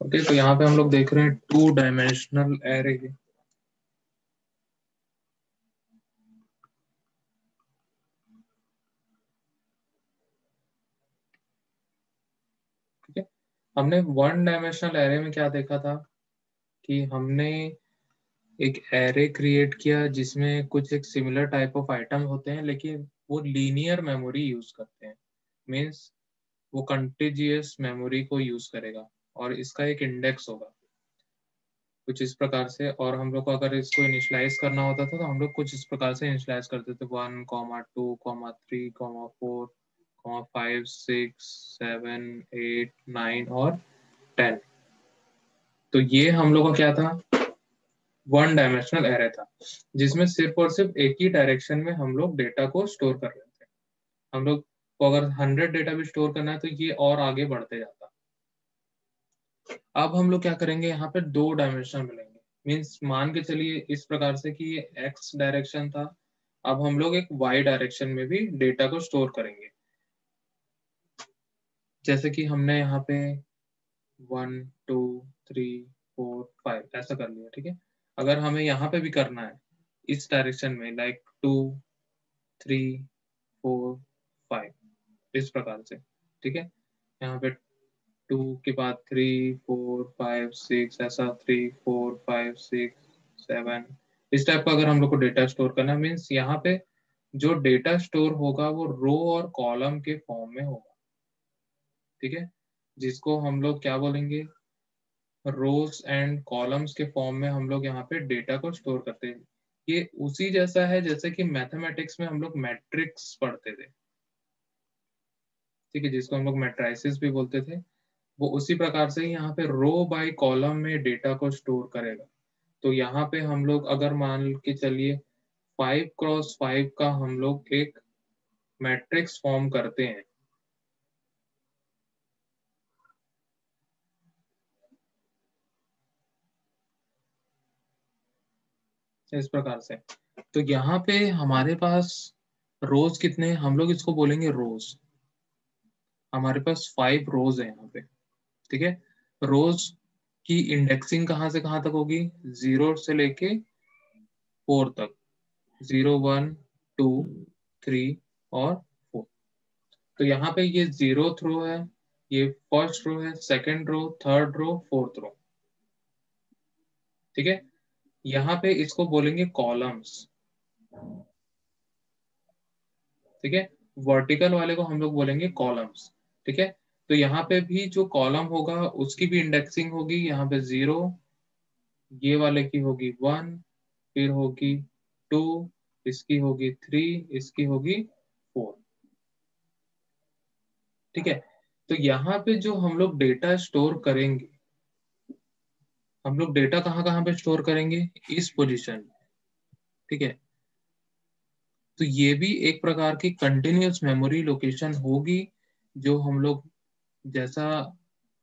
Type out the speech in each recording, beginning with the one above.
Okay तो यहाँ पे हम लोग देख रहे हैं टू डायमेंशनल एरे हमने वन डायमेंशनल एरे में क्या देखा था? कि हमने एक एरे क्रिएट किया जिसमें कुछ एक सिमिलर टाइप ऑफ़ आइटम होते हैं, लेकिन वो लीनियर मेमोरी यूज़ करते हैं। मीन्स वो कंटिजियस मेमोरी को यूज़ करेगा। और इसका एक इंडेक्स होगा। कुछ इस प्रकार से, और हम लोग को अगर इसको इनिशलाइज करना होता था तो हम लोग कुछ इस प्रकार से इनिशलाइज करते थे। One comma two comma three comma four comma five six seven eight nine और टेन तो ये हम लोग का क्या था? वन डायमेंशनल एरे था, जिसमें सिर्फ़ और सिर्फ़ एक ही डायरेक्शन में हम लोग डेटा को स्टोर कर रहे थे। हम लोग को अगर हंड्रेड डेटा भी स्टोर करना है तो ये और आगे बढ़ते जाता। अब हम लोग क्या करेंगे? यहाँ पे दो डायमेंशन मिलेंगे। मीन्स मान के चलिए इस प्रकार से कि ये एक्स डायरेक्शन था। अब हम लोग एक वाई डायरेक्शन में भी डेटा को स्टोर करेंगे। जैसे कि हमने यहाँ पे one two three four five ऐसा कर लिया, ठीक है? अगर हमें यहाँ पे भी करना है, इस डायरेक्शन में like two three four five इस प्रकार से, ठीक है? यहाँ पे टू के बाद थ्री फोर फाइव सिक्स ऐसा three four five six seven इस टाइप का अगर हम लोग को डेटा स्टोर करना मीन्स यहाँ पे जो डेटा स्टोर होगा, वो रो और कॉलम के फॉर्म में होगा। ठीक है? जिसको हम लोग क्या बोलेंगे? रोज एंड कॉलम्स के फॉर्म में हम लोग यहाँ पे डेटा को स्टोर करते हैं। ये उसी जैसा है जैसे कि मैथमेटिक्स में हम लोग मैट्रिक्स पढ़ते थे। ठीक है? जिसको हम लोग मैट्राइसिस भी बोलते थे। वो उसी प्रकार से यहाँ पे रो बाय कॉलम में डेटा को स्टोर करेगा। तो यहाँ पे हम लोग अगर मान के चलिए फाइव क्रॉस फाइव का हम लोग एक मैट्रिक्स फॉर्म करते हैं। इस प्रकार से। तो यहाँ पे हमारे पास रोज कितने हम लोग इसको बोलेंगे रोज हमारे पास फाइव रोज है यहाँ पे। ठीक है? रोज की इंडेक्सिंग कहाँ से कहाँ तक होगी? ज़ीरो से लेके फोर तक। ज़ीरो वन टू थ्री और फोर तो यहाँ पे ये ज़ीरो थ्रो है, ये फ़र्स्ट रो है second row third row fourth row ठीक है? यहाँ पे इसको बोलेंगे कॉलम्स ठीक है? वर्टिकल वाले को हम लोग बोलेंगे कॉलम्स ठीक है? तो यहाँ पे भी जो कॉलम होगा, उसकी भी इंडेक्सिंग होगी। यहाँ पे ज़ीरो ये वाले की होगी वन फिर होगी टू इसकी होगी थ्री इसकी होगी फोर ठीक है? तो यहाँ पे जो हम लोग डेटा स्टोर करेंगे, हम लोग डेटा कहाँ कहाँ पे स्टोर करेंगे? इस पोजीशन में। ठीक है? तो ये भी एक प्रकार की कंटिन्यूस मेमोरी लोकेशन होगी, जो हम लोग जैसा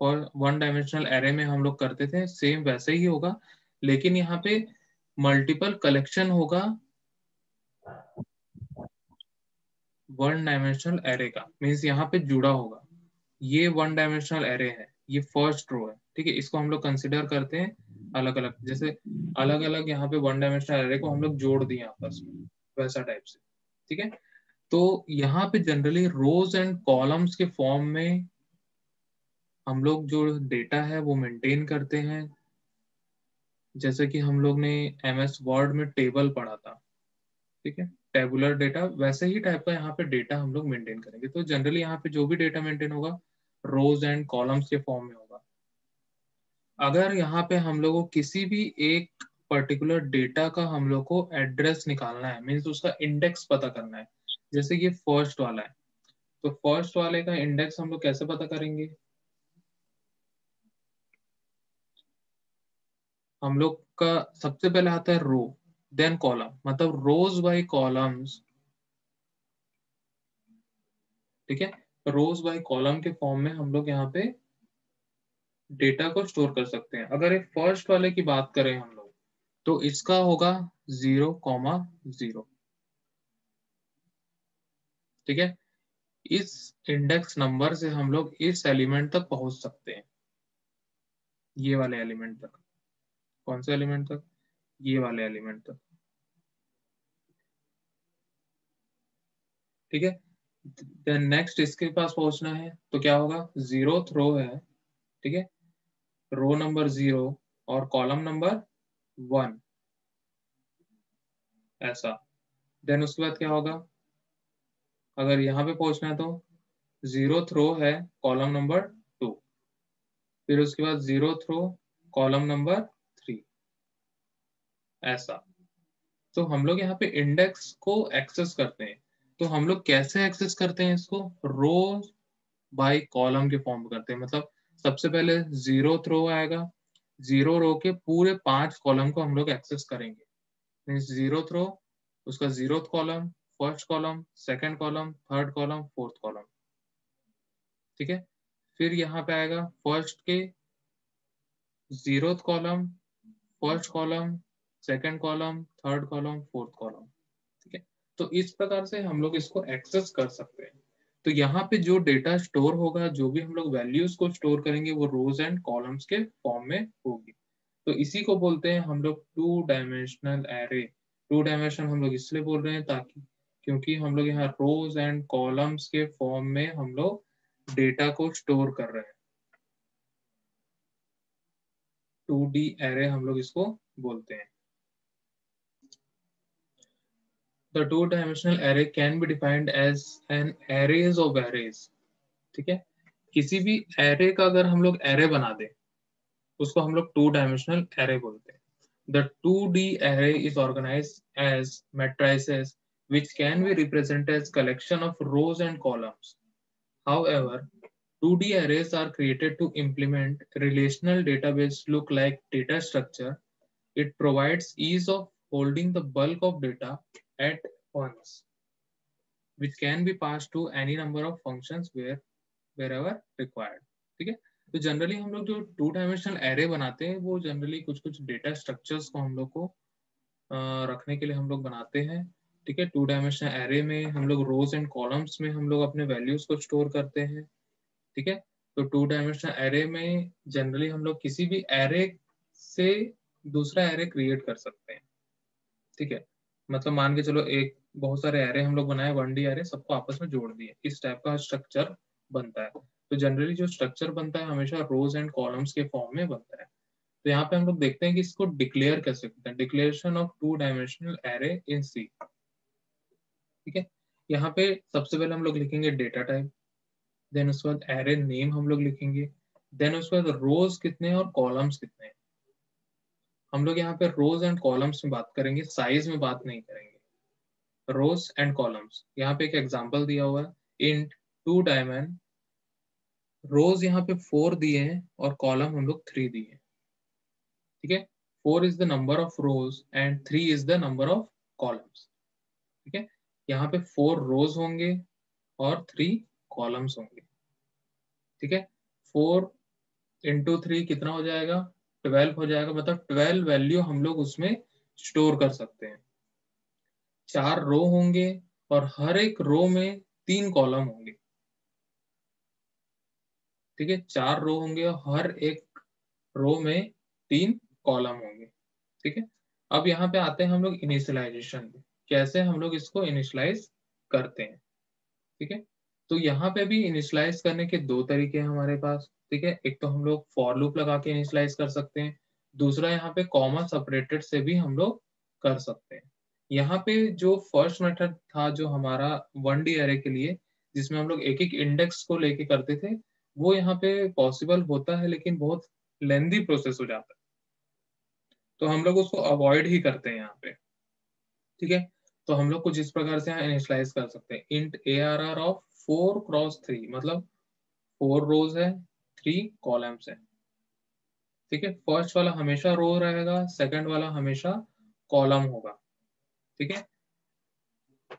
और वन डायमेंशनल एरे में हम लोग करते थे सेम वैसे ही होगा, लेकिन यहाँ पे मल्टीपल कलेक्शन होगा वन डायमेंशनल एरे का मीन्स यहाँ पे जुड़ा होगा। ये वन डायमेंशनल एरे है, ये फ़र्स्ट रो है, ठीक है? इसको हम लोग कंसिडर करते हैं अलग अलग जैसे अलग अलग यहाँ पे वन डायमेंशनल एरे को हम लोग जोड़ दिए आपस में, वैसा टाइप से, ठीक है? तो यहाँ पे जनरली रोज एंड कॉलम्स के फॉर्म में हम लोग जो डेटा है वो मेंटेन करते हैं। जैसे कि हम लोग ने एम एस वर्ड में टेबल पढ़ा था, ठीक है? टेबुलर डेटा वैसे ही टाइप का यहाँ पे डेटा हम लोग मेंटेन करेंगे। तो जनरली यहाँ पे जो भी डेटा मेंटेन होगा रोज एंड कॉलम्स के फॉर्म में होगा। अगर यहाँ पे हम लोग को किसी भी एक पर्टिकुलर डेटा का हम लोग को एड्रेस निकालना है मीन्स उसका इंडेक्स पता करना है। जैसे ये फ़र्स्ट वाला है। तो फ़र्स्ट वाले का इंडेक्स हम लोग कैसे पता करेंगे? हम लोग का सबसे पहले आता है रो देन कॉलम मतलब रोज बाय कॉलम्स ठीक है? रोज बाय कॉलम के फॉर्म में हम लोग यहाँ पे डेटा को स्टोर कर सकते हैं। अगर एक फ़र्स्ट वाले की बात करें हम लोग तो इसका होगा ज़ीरो कॉमा ज़ीरो ठीक है? इस इंडेक्स नंबर से हम लोग इस एलिमेंट तक पहुँच सकते हैं। ये वाले एलिमेंट तक। कौन से एलिमेंट तक? ये वाले एलिमेंट तक। ठीक है? देन नेक्स्ट इसके पास पहुँचना है तो क्या होगा? ज़ीरो थ्रो है। ठीक है? रो नंबर ज़ीरो और कॉलम नंबर वन ऐसा। देन उसके बाद क्या होगा? अगर यहाँ पे पहुँचना है तो ज़ीरो थ्रो है कॉलम नंबर टू फिर उसके बाद ज़ीरो थ्रो कॉलम नंबर ऐसा। तो हम लोग यहाँ पे इंडेक्स को एक्सेस करते हैं। तो हम लोग कैसे एक्सेस करते हैं इसको? रो बाय कॉलम के फॉर्म करते हैं। मतलब सबसे पहले ज़ीरो थ्रो आएगा। ज़ीरो रो के पूरे पाँच कॉलम को हम लोग एक्सेस करेंगे। मीन्स ज़ीरो थ्रो उसका zero column first column second column third column fourth column ठीक है? फिर यहाँ पे आएगा फ़र्स्ट के zero column first column second column third column fourth column ठीक है? तो इस प्रकार से हम लोग इसको एक्सेस कर सकते हैं। तो यहाँ पे जो डेटा स्टोर होगा, जो भी हम लोग वैल्यूज़ को स्टोर करेंगे, वो रोज एंड कॉलम्स के फॉर्म में होगी। तो इसी को बोलते हैं हम लोग two dimensional array two dimension हम लोग इसलिए बोल रहे हैं ताकि, क्योंकि हम लोग यहाँ रोज एंड कॉलम्स के फॉर्म में हम लोग डेटा को स्टोर कर रहे हैं। टू डी एरे हम लोग इसको बोलते हैं। The two dimensional array can be defined as an arrays of arrays ठीक है किसी भी एरे का अगर हम लोग एरे बना दे उसको हम लोग टू डायमेंशनल एरे बोलते हैं the 2d array is organized as matrices which can be represented as collection of rows and columns however 2d arrays are created to implement relational database look like data structure it provides ease of holding the bulk of data at once, which can be passed to any number of functions where wherever required. ठीक है? तो generally हम लोग जो to dimensional array बनाते हैं वो generally कुछ कुछ डेटा स्ट्रक्चर्स को हम लोग को रखने के लिए हम लोग बनाते हैं। ठीक है? टू डायमेंशनल एरे में हम लोग रोज एंड कॉलम्स में हम लोग अपने वैल्यूज़ को स्टोर करते हैं। ठीक है? तो टू डायमेंशनल एरे में जनरली हम लोग किसी भी एरे से दूसरा एरे क्रिएट कर सकते हैं। ठीक है? मतलब मान के चलो एक, बहुत सारे एरे हम लोग बनाए वन डी एरे सबको आपस में जोड़ दिए। इस टाइप का स्ट्रक्चर बनता है। तो जनरली जो स्ट्रक्चर बनता है, हमेशा रोज एंड कॉलम्स के फॉर्म में बनता है। तो यहाँ पे हम लोग देखते हैं कि इसको डिक्लेयर कैसे करते हैं। Declaration of two dimensional array in C ठीक है? यहाँ पे सबसे पहले हम लोग लिखेंगे डेटा टाइप देन उसके बाद एरे नेम हम लोग लिखेंगे देन उसके बाद रोज कितने और कॉलम्स कितने हम लोग यहाँ पे रोज एंड कॉलम्स में बात करेंगे साइज़ में बात नहीं करेंगे। रोज एंड कॉलम्स यहाँ पे एक एग्ज़ाम्पल दिया हुआ है इन टू डायमंड रोज यहाँ पे फोर दिए हैं और कॉलम हम लोग थ्री दिए हैं। ठीक है? Four is the number of rows and three is the number of columns ठीक है? यहाँ पे फोर रोज होंगे और थ्री कॉलम्स होंगे। ठीक है? फोर इंटू थ्री कितना हो जाएगा? ट्वेल्व हो जाएगा मतलब ट्वेल्व वैल्यू हम लोग उसमें स्टोर कर सकते हैं। चार रो होंगे और हर एक रो में तीन कॉलम होंगे। ठीक है? चार रो होंगे और हर एक रो में तीन कॉलम होंगे। ठीक है? अब यहाँ पे आते हैं हम लोग इनिशियलाइजेशन कैसे हम लोग इसको इनिशियलाइज करते हैं? ठीक है? तो यहाँ पे भी इनिशियलाइज करने के दो तरीके हैं हमारे पास। ठीक है? एक तो हम लोग फॉर लूप लगा के इनिशलाइज कर सकते हैं। दूसरा, यहाँ पे कॉमा सेपरेटेड से भी हम लोग कर सकते हैं। यहाँ पे जो फ़र्स्ट मेथड था, जो हमारा वन डी एरे के लिए, जिसमें हम लोग एक एक इंडेक्स को लेके करते थे, वो यहाँ पे पॉसिबल होता है, लेकिन बहुत लेंदी प्रोसेस हो जाता है। तो हम लोग उसको अवॉइड ही करते हैं यहाँ पे। ठीक है? तो हम लोग कुछ इस प्रकार से यहाँ इनिशलाइज कर सकते हैं। Int A R R of four cross three मतलब फोर रोज है थ्री कॉलम्स है। ठीक है? फ़र्स्ट वाला हमेशा रो रहेगा सेकंड वाला हमेशा कॉलम होगा। ठीक है?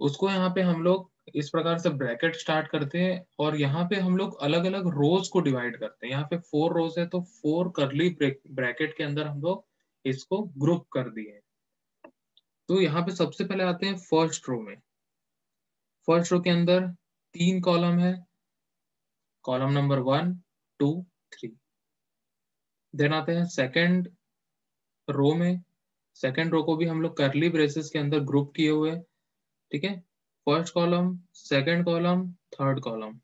उसको यहाँ पे हम लोग इस प्रकार से ब्रैकेट स्टार्ट करते हैं और यहाँ पे हम लोग अलग अलग रोज को डिवाइड करते हैं। यहाँ पे फोर रोज है तो फोर करली ब्रैकेट के अंदर हम लोग इसको ग्रुप कर दिए तो यहाँ पे सबसे पहले आते हैं फ़र्स्ट रो में। फ़र्स्ट रो के अंदर तीन कॉलम है। Column number one two, three. Then आते हैं सेकेंड रो में। सेकेंड रो को भी हम लोग करली ब्रेसेस के अंदर ग्रुप किए हुए ठीक है? First column second column third column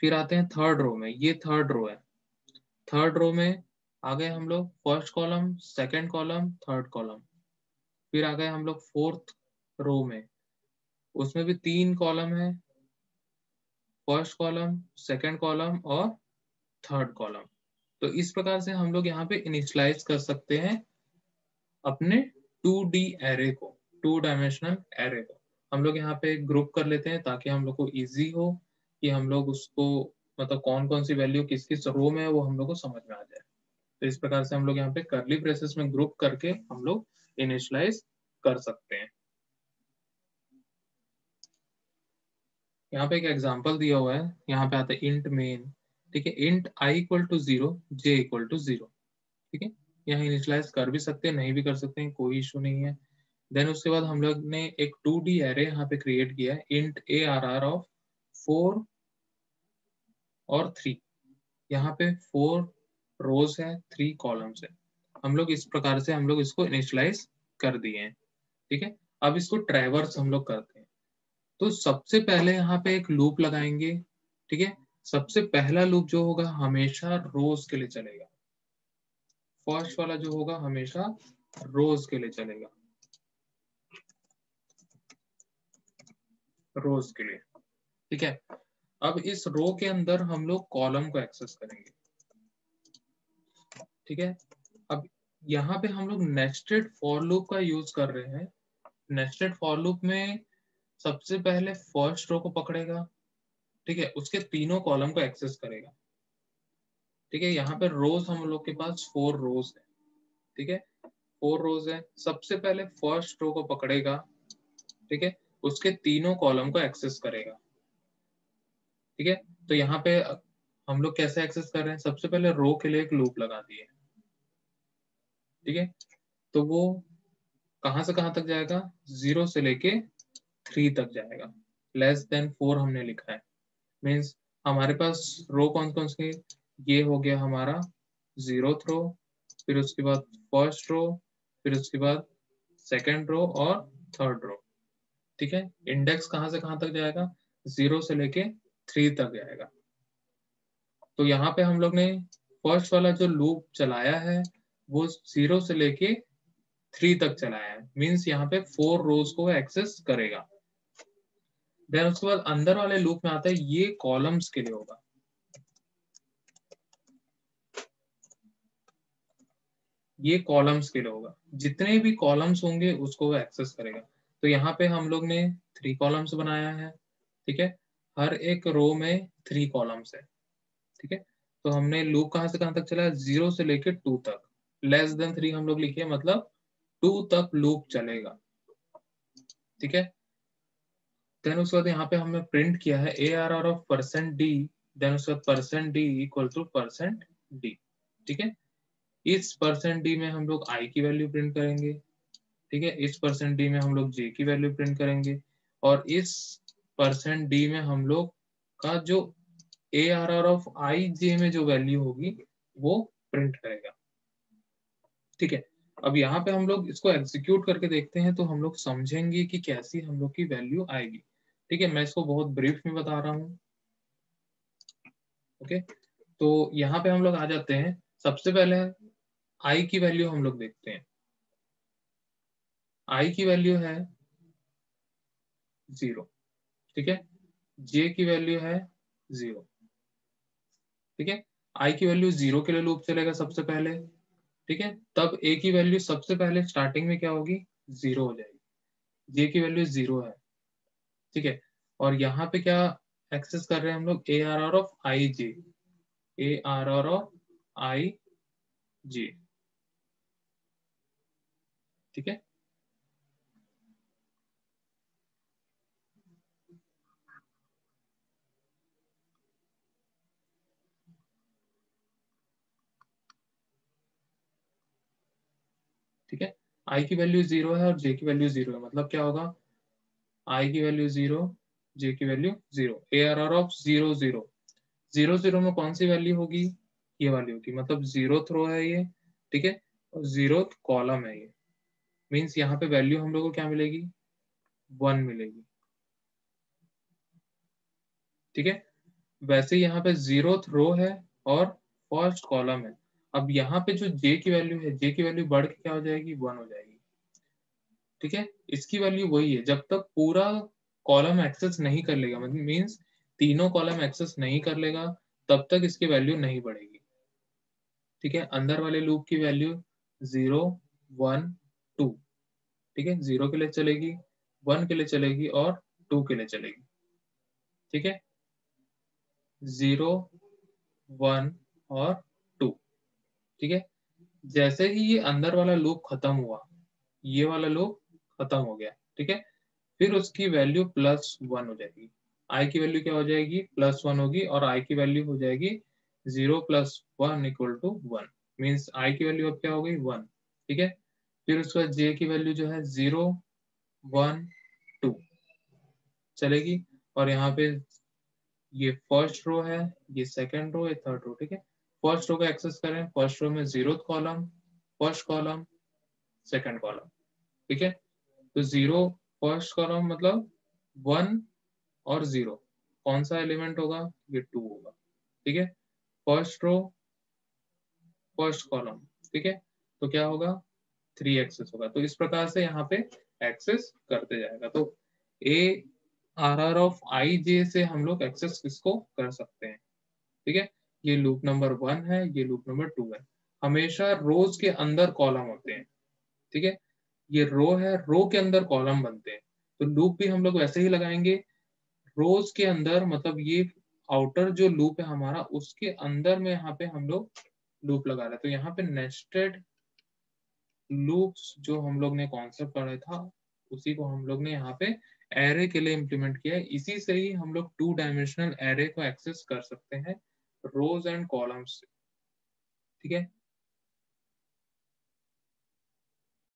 फिर आते हैं थर्ड रो में। ये थर्ड रो है। थर्ड रो में आ गए हम लोग first column second column third column फिर आ गए हम लोग फोर्थ रो में। उसमें भी तीन कॉलम है। फ़र्स्ट कॉलम सेकेंड कॉलम और थर्ड कॉलम तो इस प्रकार से हम लोग यहाँ पे इनिशलाइज कर सकते हैं अपने 2D एरे को टू डायमेंशनल एरे को। हम लोग यहाँ पे ग्रुप कर लेते हैं ताकि हम लोग को इजी हो कि हम लोग उसको मतलब कौन कौन सी वैल्यू किस किस रो में है वो हम लोग को समझ में आ जाए। तो इस प्रकार से हम लोग यहाँ पे करली ब्रेसेस में ग्रुप करके हम लोग इनिशलाइज कर सकते हैं। यहाँ पे एक एग्जांपल दिया हुआ है। यहाँ पे आता है इंट मेन ठीक है? Int I equal to zero J equal to zero ठीक है? यहाँ इनिशलाइज कर भी सकते हैं, नहीं भी कर सकते हैं, कोई इशू नहीं है। देन उसके बाद हम लोग ने एक टू डी एरे यहाँ पे क्रिएट किया है int A R R of four और थ्री यहाँ पे फोर रोज है थ्री कॉलम्स है। हम लोग इस प्रकार से हम लोग इसको इनिशलाइज कर दिए हैं। ठीक है? अब इसको ट्रेवर्स हम लोग करते हैं। तो सबसे पहले यहाँ पे एक लूप लगाएँगे। ठीक है? सबसे पहला लूप जो होगा हमेशा रोज के लिए चलेगा। फ़र्स्ट वाला जो होगा हमेशा रोज के लिए चलेगा। रोज के लिए। ठीक है? अब इस रो के अंदर हम लोग कॉलम को एक्सेस करेंगे। ठीक है? अब यहाँ पे हम लोग नेस्टेड फॉर लूप का यूज़ कर रहे हैं। नेस्टेड फॉर लूप में सबसे पहले फ़र्स्ट रो को पकड़ेगा। ठीक है, उसके तीनों कॉलम को एक्सेस करेगा। ठीक है, यहाँ पे रोज हम लोग के पास फोर रोज है। ठीक है फोर रोज है। सबसे पहले फ़र्स्ट रो को पकड़ेगा। ठीक है, उसके तीनों कॉलम को एक्सेस करेगा। ठीक है तो यहाँ पे हम लोग कैसे एक्सेस कर रहे हैं? सबसे पहले रो के लिए एक लूप लगा दिए। ठीक है तो वो कहाँ से कहाँ तक जाएगा? ज़ीरो से लेके थ्री तक जाएगा। लेस देन फोर हमने लिखा है। मीन्स हमारे पास रो कौन कौन से ये हो गया हमारा ज़ीरो रो फिर उसके बाद फ़र्स्ट रो फिर उसके बाद सेकेंड रो और थर्ड रो ठीक है? इंडेक्स कहाँ से कहाँ तक जाएगा? ज़ीरो से लेके थ्री तक जाएगा। तो यहाँ पे हम लोग ने फ़र्स्ट वाला जो लूप चलाया है, वो ज़ीरो से लेके थ्री तक चलाया है। मीन्स यहाँ पे फोर रोज को एक्सेस करेगा। देन उसके बाद अंदर वाले लूप में आता है, ये कॉलम्स के लिए होगा। ये कॉलम्स के लिए होगा। जितने भी कॉलम्स होंगे, उसको वो एक्सेस करेगा। तो यहाँ पे हम लोग ने थ्री कॉलम्स बनाया है, ठीक है? हर एक रो में थ्री कॉलम्स है, ठीक है? तो हमने लूप कहाँ से कहाँ तक चला? ज़ीरो से लेके टू तक। लेस देन थ्री हम लोग लिखे मतलब टू तक लूप चलेगा, ठीक है? देन उसके बाद यहाँ पे हमने प्रिंट किया है A R R of percent D then उसके बाद percent D equal to percent D ठीक है? इस परसेंट डी में हम लोग आई की वैल्यू प्रिंट करेंगे, ठीक है? इस परसेंट डी में हम लोग जे की वैल्यू प्रिंट करेंगे और इस परसेंट डी में हम लोग का जो A R R of I J में जो वैल्यू होगी, वो प्रिंट करेगा, ठीक है? अब यहाँ पे हम लोग इसको एग्जीक्यूट करके देखते हैं तो हम लोग समझेंगे कि कैसी हम लोग की वैल्यू आएगी। ठीक है, मैं इसको बहुत ब्रीफ में बता रहा हूँ। ओके तो यहाँ पे हम लोग आ जाते हैं। सबसे पहले आई की वैल्यू हम लोग देखते हैं। आई की वैल्यू है ज़ीरो ठीक है? जे की वैल्यू है ज़ीरो ठीक है? आई की वैल्यू ज़ीरो के लिए लूप चलेगा सबसे पहले। ठीक है? तब ए की वैल्यू सबसे पहले स्टार्टिंग में क्या होगी? ज़ीरो हो जाएगी। जे की वैल्यू ज़ीरो है। ठीक है? और यहाँ पे क्या एक्सेस कर रहे हैं हम लोग? A R R of I J A R R of I J ठीक है? ठीक है? आई की वैल्यू ज़ीरो है और जे की वैल्यू ज़ीरो है। मतलब क्या होगा? आई की वैल्यू ज़ीरो जे की value zero A R R of zero zero zero zero में कौन सी वैल्यू होगी? ये वाली होगी। मतलब ज़ीरो थ्रो है ये, ठीक है? और ज़ीरो कॉलम है ये। मीन्स यहाँ पे वैल्यू हम लोग को क्या मिलेगी? वन मिलेगी। ठीक है? वैसे यहाँ पे ज़ीरो थ्रो है और फ़र्स्ट कॉलम है। अब यहाँ पे जो जे की वैल्यू है जे की वैल्यू बढ़ के क्या हो जाएगी? वन हो जाएगी। ठीक है? इसकी वैल्यू वही है। जब तक पूरा कॉलम एक्सेस नहीं कर लेगा मतलब मीन्स तीनों कॉलम एक्सेस नहीं कर लेगा, तब तक इसकी वैल्यू नहीं बढ़ेगी। ठीक है? अंदर वाले लूप की वैल्यू ज़ीरो वन टू ठीक है? ज़ीरो के लिए चलेगी वन के लिए चलेगी और टू के लिए चलेगी। ठीक है? ज़ीरो वन और टू ठीक है? जैसे ही ये अंदर वाला लूप खत्म हुआ, ये वाला लूप खत्म हो गया, ठीक है? फिर उसकी वैल्यू प्लस वन हो जाएगी। आई की वैल्यू क्या हो जाएगी? प्लस वन होगी और आई की वैल्यू हो जाएगी zero plus one equal to one means I की वैल्यू अब क्या हो गई? वन ठीक है? फिर उसके बाद जे की वैल्यू जो है ज़ीरो वन टू चलेगी। और यहाँ पे ये फ़र्स्ट रो है, ये सेकंड रो है थर्ड रो ठीक है? फ़र्स्ट रो का एक्सेस करें। फ़र्स्ट रो में zero column first column second column ठीक है? तो ज़ीरो फ़र्स्ट कॉलम मतलब वन और ज़ीरो कौन सा एलिमेंट होगा? ये टू होगा। ठीक है? फ़र्स्ट रो फ़र्स्ट कॉलम ठीक है? तो क्या होगा? थ्री एक्सेस होगा। तो इस प्रकार से यहाँ पे एक्सेस करते जाएगा। तो A R R of I J से हम लोग एक्सेस किसको कर सकते हैं? ठीक है? ये लूप नंबर वन है, ये लूप नंबर टू है। हमेशा रोज के अंदर कॉलम होते हैं। ठीक है? ये रो है रो के अंदर कॉलम बनते हैं। तो लूप भी हम लोग वैसे ही लगाएँगे। रोज के अंदर मतलब ये आउटर जो लूप है हमारा, उसके अंदर में यहाँ पे हम लोग लूप लगा रहे तो यहाँ पे नेस्टेड लूप्स जो हम लोग ने कॉन्सेप्ट पढ़ा था, उसी को हम लोग ने यहाँ पे एरे के लिए इम्प्लीमेंट किया है। इसी से ही हम लोग टू डायमेंशनल एरे को एक्सेस कर सकते हैं रोज एंड कॉलम्स ठीक है?